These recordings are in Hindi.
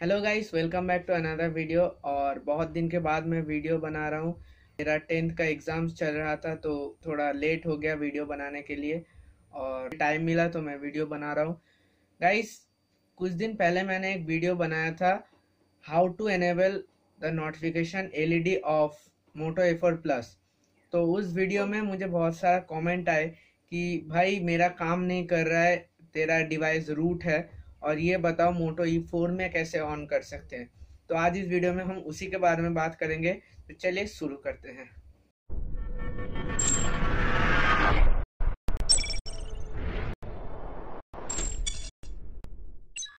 Hello guys welcome back to another video और बहुत दिन के बाद मैं वीडियो बना रहा हूँ। मेरा टेंथ का एग्ज़ाम्स चल रहा था तो थोड़ा लेट हो गया वीडियो बनाने के लिए और टाइम मिला तो मैं वीडियो बना रहा हूँ। गाइस कुछ दिन पहले मैंने एक वीडियो बनाया था how to enable the notification LED of Moto E four plus तो उस वीडियो में मुझे बहुत सारा कॉमेंट आए कि भाई मेरा काम नहीं कर रहा है, तेरा डिवाइस रूट है। और ये बताओ मोटो ई फोर में कैसे ऑन कर सकते हैं? तो आज इस वीडियो में हम उसी के बारे में बात करेंगे तो चलिए शुरू करते हैं।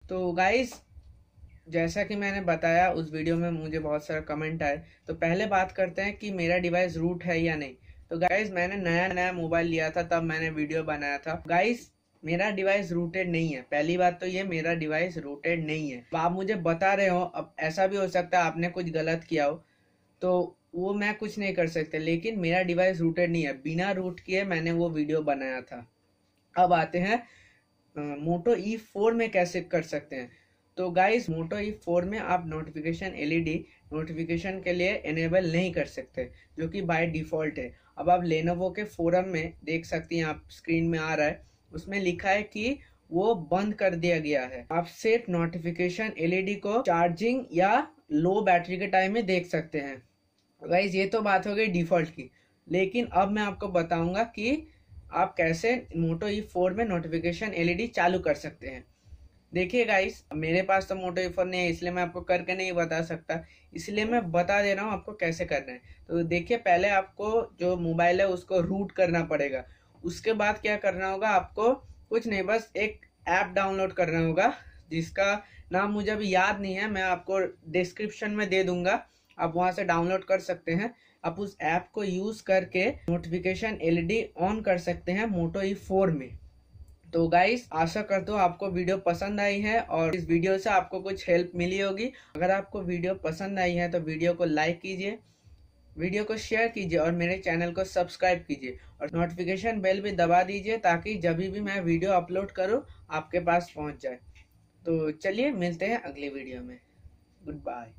तो गाइस जैसा कि मैंने बताया, उस वीडियो में मुझे बहुत सारा कमेंट आए। तो पहले बात करते हैं कि मेरा डिवाइस रूट है या नहीं। तो गाइस मैंने नया नया मोबाइल लिया था, तब मैंने वीडियो बनाया था। गाइस मेरा डिवाइस रूटेड नहीं है। पहली बात तो ये, मेरा डिवाइस रूटेड नहीं है। आप मुझे बता रहे हो, अब ऐसा भी हो सकता है आपने कुछ गलत किया हो तो वो मैं कुछ नहीं कर सकते, लेकिन मेरा डिवाइस रूटेड नहीं है। बिना रूट किए मैंने वो वीडियो बनाया था। अब आते हैं मोटो ई फोर में कैसे कर सकते हैं? तो गाइस मोटो ई फोर में आप नोटिफिकेशन एलईडी नोटिफिकेशन के लिए एनेबल नहीं कर सकते, जो कि बाय डिफ़ॉल्ट है। अब आप लेनोवो के फोरम में देख सकती हैं, आप स्क्रीन में आ रहा है। उसमें लिखा है कि वो बंद कर दिया गया है। आप सेट नोटिफिकेशन एलईडी को चार्जिंग या लो बैटरी के टाइम में देख सकते हैं। गाइज़ ये तो बात हो गई डिफ़ॉल्ट की। लेकिन अब मैं आपको बताऊँगा कि आप कैसे मोटो ई फोर में नोटिफिकेशन एलईडी चालू कर सकते हैं। देखिए गाइस मेरे पास तो मोटो ई फोर नहीं है, इसलिए मैं आपको करके नहीं बता सकता। इसलिए मैं बता दे रहा हूँ आपको कैसे करना है। तो देखिए, पहले आपको जो मोबाइल है उसको रूट करना पड़ेगा। उसके बाद क्या करना होगा, आपको कुछ नहीं, बस एक ऐप डाउनलोड करना होगा, जिसका नाम मुझे अभी याद नहीं है, मैं आपको डिस्क्रिप्शन में दे दूँगा, आप वहाँ से डाउनलोड कर सकते हैं। आप उस ऐप को यूज़ करके नोटिफिकेशन एलईडी ऑन कर सकते हैं मोटो ई फोर में। तो गाइस आशा करता हूँ आपको वीडियो पसंद आई है और इस वीडियो से आपको कुछ हेल्प मिली होगी। अगर आपको वीडियो पसंद आई है तो वीडियो को लाइक कीजिए। वीडियो को शेयर कीजिए और मेरे चैनल को सब्सक्राइब कीजिए और नोटिफिकेशन बेल भी दबा दीजिए ताकि जब भी मैं वीडियो अपलोड करूँ, आपके पास पहुँच जाए। तो चलिए मिलते हैं अगली वीडियो में। Good bye